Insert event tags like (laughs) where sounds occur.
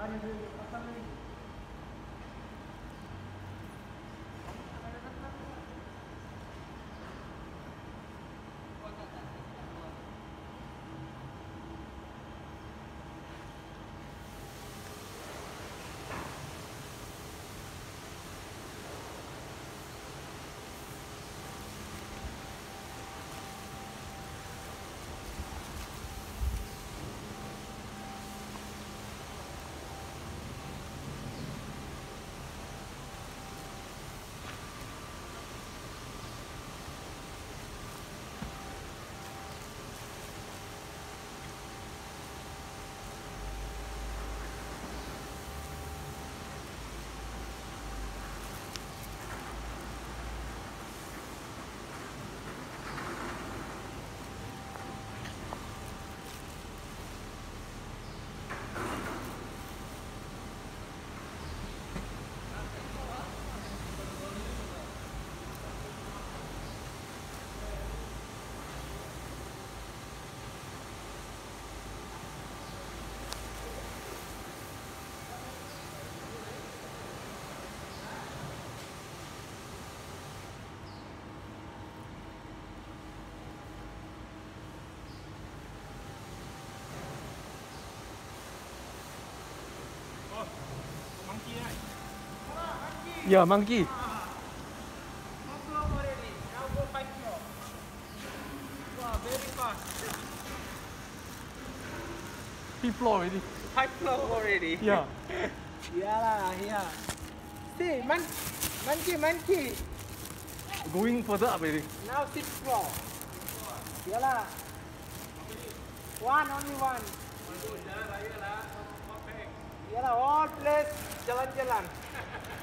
Thank you. Yeah, monkey. He floor already. Five floor already. Yeah. yeah lah, yeah. See, mon monkey, monkey. Going further up already. Now six floor. Yeah lah. One, only one. Yeah lah, all place jalan-jalan. (laughs)